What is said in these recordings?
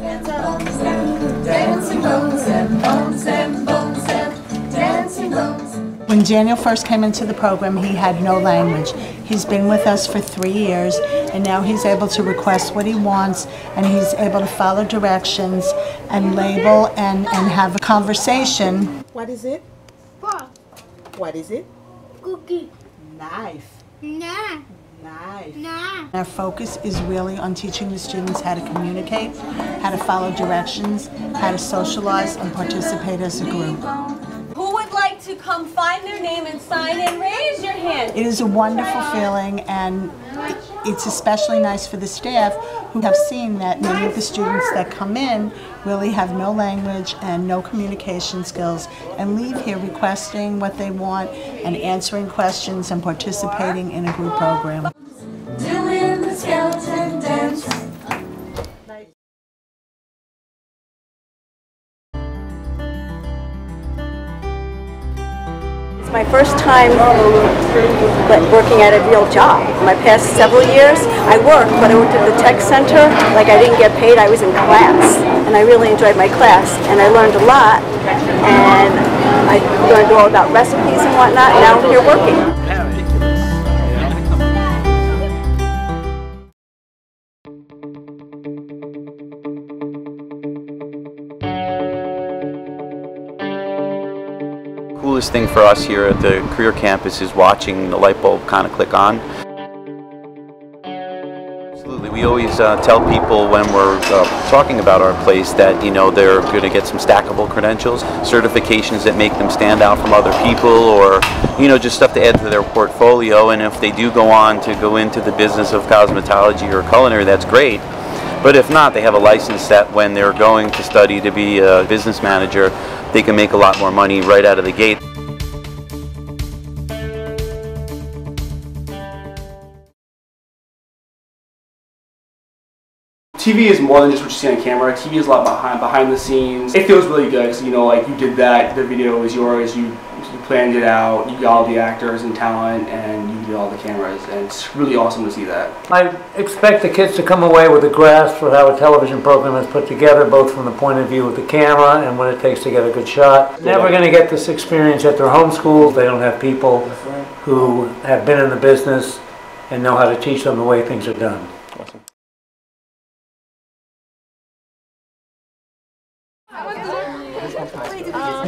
Hands up, dancing bones and bones and bones and dancing bones. When Daniel first came into the program, he had no language. He's been with us for three years, and now he's able to request what he wants, and he's able to follow directions and label and, and have a conversation. What is it? Four. What is it? Cookie. Knife. Nah. Knife. Nah. Our focus is really on teaching the students how to communicate, how to follow directions, how to socialize and participate as a group. Who would like to come find their name and sign and Raise your hand. It is a wonderful feeling and it's especially nice for the staff who have seen that many of the students that come in really have no language and no communication skills and leave here requesting what they want and answering questions and participating in a group program. My first time working at a real job. My past several years, I worked, but I worked at the tech center. Like I didn't get paid, I was in class. And I really enjoyed my class. And I learned a lot. And I learned all about recipes and whatnot. Now I'm here working. Coolest thing for us here at the career campus is watching the light bulb kind of click on. Absolutely, we always uh, tell people when we're uh, talking about our place that you know they're going to get some stackable credentials, certifications that make them stand out from other people, or you know just stuff to add to their portfolio. And if they do go on to go into the business of cosmetology or culinary, that's great. But if not, they have a license that when they're going to study to be a business manager, they can make a lot more money right out of the gate. TV is more than just what you see on camera. TV is a lot behind behind the scenes. It feels really good because you know, like you did that. The video is yours. You, you planned it out. You got all the actors and talent, and you did all the cameras. And it's really awesome to see that. I expect the kids to come away with a grasp for how a television program is put together, both from the point of view of the camera and what it takes to get a good shot. Never going to get this experience at their home schools. They don't have people who have been in the business and know how to teach them the way things are done.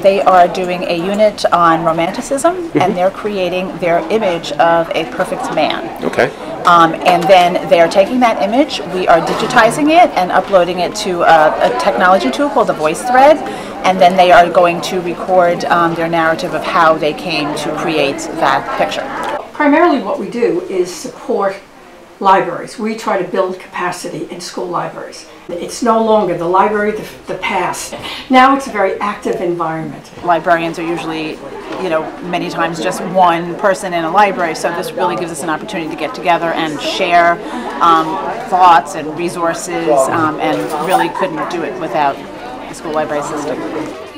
They are doing a unit on romanticism and they're creating their image of a perfect man. Okay. Um, and then they are taking that image, we are digitizing it and uploading it to a, a technology tool called the Voice Thread, and then they are going to record um, their narrative of how they came to create that picture. Primarily what we do is support libraries. We try to build capacity in school libraries. It's no longer the library of the past. Now it's a very active environment. Librarians are usually, you know, many times just one person in a library, so this really gives us an opportunity to get together and share um, thoughts and resources, um, and really couldn't do it without the school library system.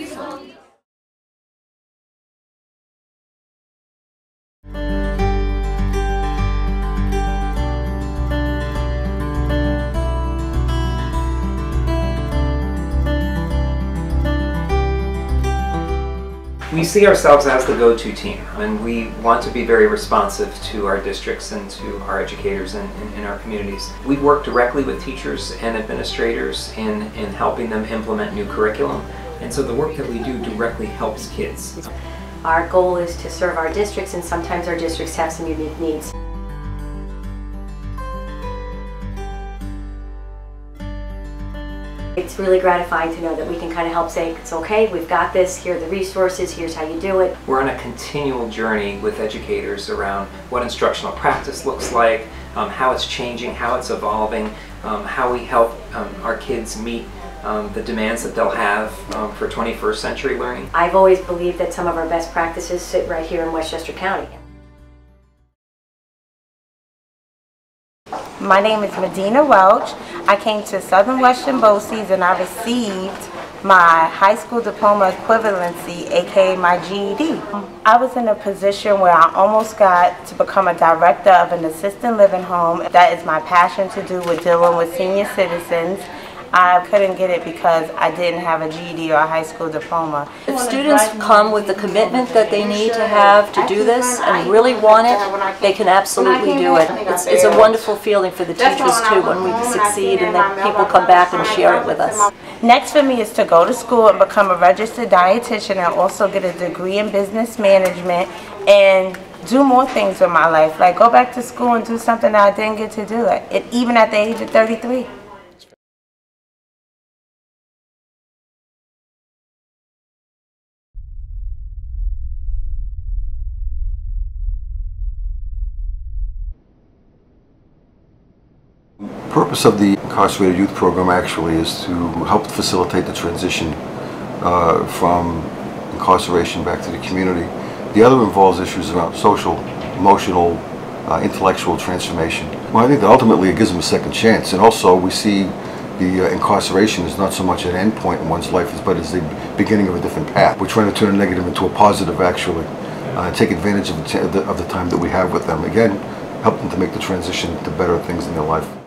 We see ourselves as the go-to team, and we want to be very responsive to our districts and to our educators and in, our communities. We work directly with teachers and administrators in, in helping them implement new curriculum, and so the work that we do directly helps kids. Our goal is to serve our districts, and sometimes our districts have some unique needs. It's really gratifying to know that we can kind of help say, it's okay, we've got this, here are the resources, here's how you do it. We're on a continual journey with educators around what instructional practice looks like, um, how it's changing, how it's evolving, um, how we help um, our kids meet um, the demands that they'll have um, for 21st century learning. I've always believed that some of our best practices sit right here in Westchester County. My name is Medina Welch. I came to Southern Westchester BOCES and I received my high school diploma equivalency, aka my GED. I was in a position where I almost got to become a director of an assisted living home. That is my passion to do with dealing with senior citizens. I couldn't get it because I didn't have a GED or a high school diploma. If students come with the commitment that they need to have to do this and really want it, they can absolutely do it. It's, it's a wonderful feeling for the teachers too when we succeed and then people come back and share it with us. Next for me is to go to school and become a registered dietitian and also get a degree in business management and do more things with my life. Like go back to school and do something that I didn't get to do, it, even at the age of 33. Purpose of the incarcerated youth program actually is to help facilitate the transition uh, from incarceration back to the community. The other involves issues around social, emotional, uh, intellectual transformation. Well, I think that ultimately it gives them a second chance, and also we see the uh, incarceration is not so much an end point in one's life, but as the beginning of a different path. We're trying to turn a negative into a positive, actually, uh, take advantage of the, of the time that we have with them. Again, help them to make the transition to better things in their life.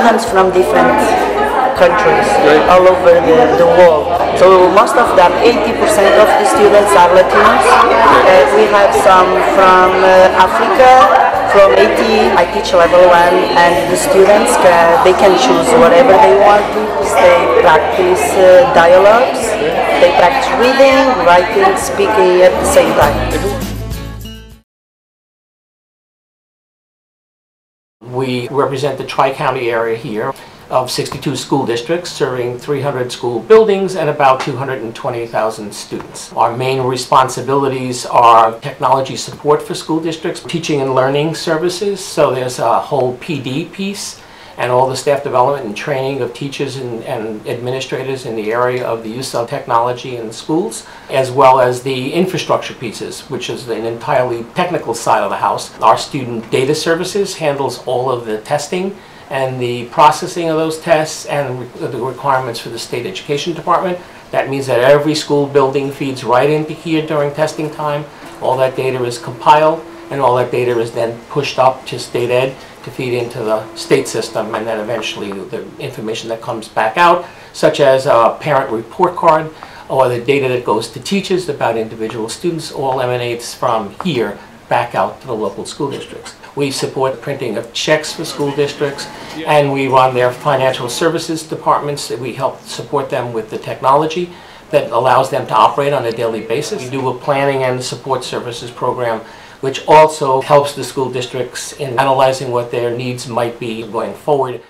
Students from different countries all over the, the world. So most of them, 80% of the students are Latinos. Uh, we have some from uh, Africa, from Haiti. I teach level one and the students, can, they can choose whatever they want. To. They practice uh, dialogues, they practice reading, writing, speaking at the same time. We represent the Tri-County area here of 62 school districts serving 300 school buildings and about 220,000 students. Our main responsibilities are technology support for school districts, teaching and learning services, so there's a whole PD piece and all the staff development and training of teachers and, and, administrators in the area of the use of technology in schools, as well as the infrastructure pieces, which is an entirely technical side of the house. Our student data services handles all of the testing and the processing of those tests and the requirements for the state education department. That means that every school building feeds right into here during testing time. All that data is compiled and all that data is then pushed up to state ed to feed into the state system and then eventually the information that comes back out, such as a parent report card or the data that goes to teachers about individual students, all emanates from here back out to the local school districts. We support printing of checks for school districts and we run their financial services departments. We help support them with the technology that allows them to operate on a daily basis. We do a planning and support services program which also helps the school districts in analyzing what their needs might be going forward.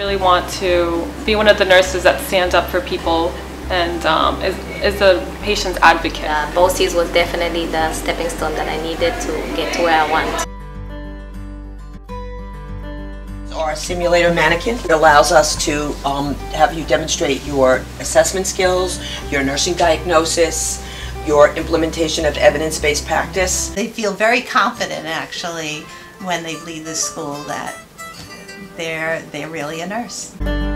Really want to be one of the nurses that stands up for people and um, is, is a patient's advocate. Uh, BOCES was definitely the stepping stone that I needed to get to where I want. Our simulator mannequin it allows us to um, have you demonstrate your assessment skills, your nursing diagnosis, your implementation of evidence-based practice. They feel very confident actually when they leave the school that they're they're really a nurse.